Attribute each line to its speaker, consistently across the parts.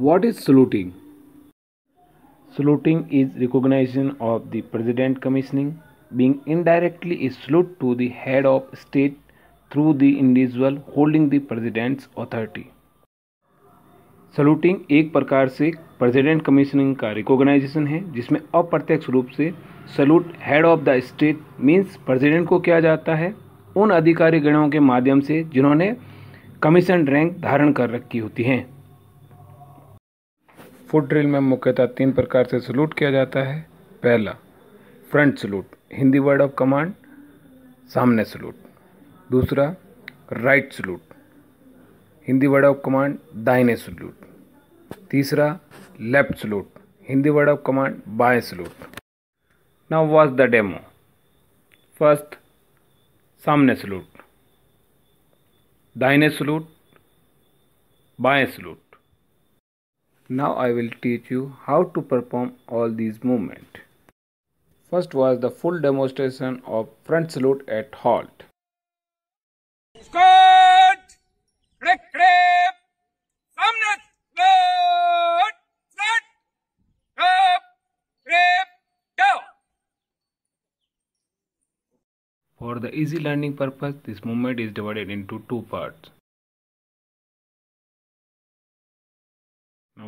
Speaker 1: what is saluting? Saluting is recognition of the president commissioning, being indirectly a salute to the head of state through the individual holding the president's authority. सलूटिंग एक प्रकार से president commissioning का recognition है जिसमें अप्रत्यक्ष रूप से salute head of the state means president को किया जाता है उन अधिकारी गणों के माध्यम से जिन्होंने कमीशन रैंक धारण कर रखी होती हैं फुट ड्रिल में मुख्यतः तीन प्रकार से सलूट किया जाता है। पहला, front salute, Hindi word of command, सामने सलूट। दूसरा, right salute, Hindi word of command, दाहिने सलूट। तीसरा, left salute, Hindi word of command, बाएँ salute. Now was the demo. First, सामने सलूट, दाहिने सलूट, बाएँ salute. Now I will teach you how to perform all these movements. First was the full demonstration of front salute at halt.
Speaker 2: Squat! Rip, rip! Samnat! Load! Flat! Up! Rip! Down!
Speaker 1: For the easy learning purpose, this movement is divided into two parts.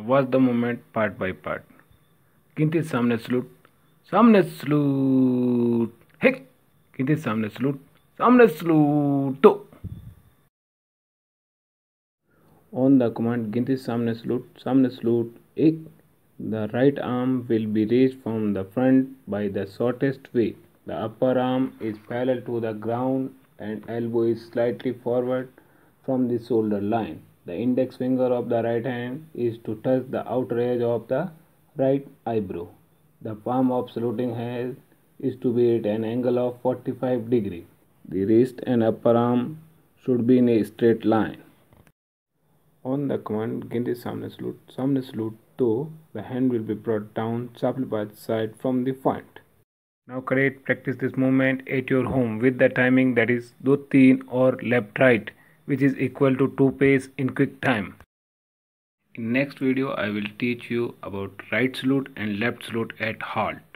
Speaker 1: watch the movement part by part. Ginti samne salute. Samne salute. Hey! Ginti samne salute. Samne salute. On the command Ginti samne salute. Samne salute. Ek. The right arm will be raised from the front by the shortest way. The upper arm is parallel to the ground and elbow is slightly forward from the shoulder line. The index finger of the right hand is to touch the outer edge of the right eyebrow. The palm of saluting hand is to be at an angle of 45 degree. The wrist and upper arm should be in a straight line. On the command Ginti Samne Salute, Samne Salute to the hand will be brought down sharply by the side from the front. Now correct practice this movement at your home with the timing that is do or left right which is equal to 2 pace in quick time. In next video I will teach you about right salute and left salute at halt.